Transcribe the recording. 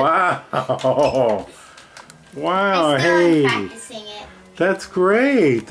Wow. Wow, hey. That's great.